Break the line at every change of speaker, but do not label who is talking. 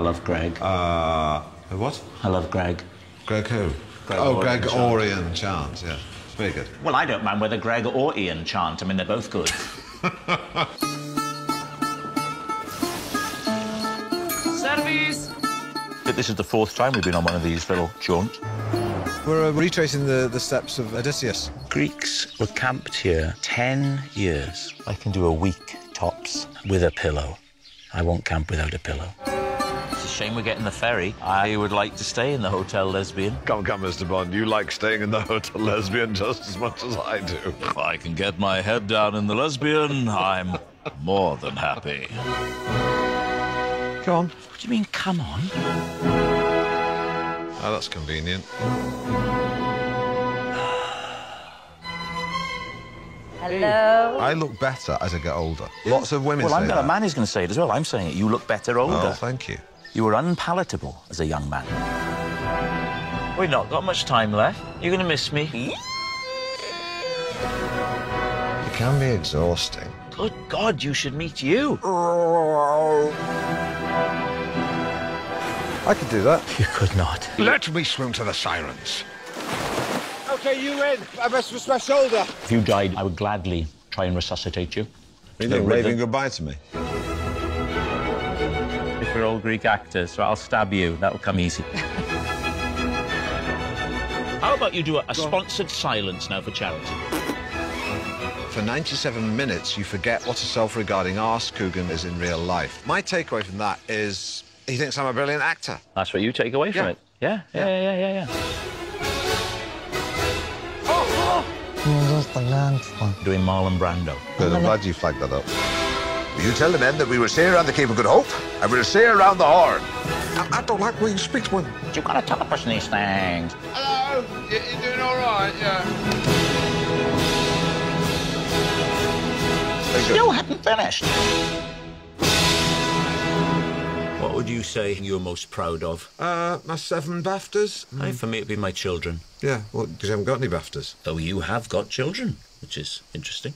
love Greg.
Uh, what?
I love Greg.
Greg who?
Greg
oh,
Orian
Gregorian chant, yeah. It's very good.
Well, I don't mind whether Greg or Ian chant. I mean, they're both good.
Service!
this is the fourth time we've been on one of these little jaunts.
We're uh, retracing the, the steps of Odysseus.
Greeks were camped here 10 years. I can do a week tops with a pillow. I won't camp without a pillow. It's a shame we're getting the ferry. I would like to stay in the Hotel Lesbian.
Come, come, Mr. Bond. You like staying in the Hotel Lesbian just as much as I do.
If I can get my head down in the Lesbian, I'm more than happy.
Come on.
What do you mean, come on?
Oh, that's convenient.
Hello.
I look better as I get older. Lots of women say.
Well, I'm
that.
gonna, man is going to say it as well. I'm saying it. You look better older.
Oh, thank you.
You were unpalatable as a young man. We've not got much time left. You're going to miss me.
It can be exhausting.
Good God, you should meet you.
I could do that.
You could not.
Let me swim to the sirens.
Okay, you win. I messed with my shoulder.
If you died, I would gladly try and resuscitate you.
Are you
The
doing
rhythm.
waving goodbye to me?
If we're all Greek actors, so I'll stab you. That'll come easy. How about you do a, a sponsored silence now for charity?
For 97 minutes, you forget what a self-regarding arse Coogan is in real life. My takeaway from that is he thinks I'm a brilliant actor.
That's what you take away from
Yeah.
it. Yeah, yeah, yeah, yeah, yeah. yeah. Doing Marlon Brando.
Good, I'm glad you flagged that up.
You tell the men that we will stay around the Cape of Good Hope and we'll stay around the Horn.
I, I don't like when you speak to him.
You've got to tell us these things.
Hello. You, you doing all right? Yeah.
Still hadn't finished. What would you say you're most proud of?
Uh, my seven BAFTAs?
Aye, for me, it'd be my children.
Yeah, well, because you haven't got any BAFTAs.
Though you have got children, which is interesting.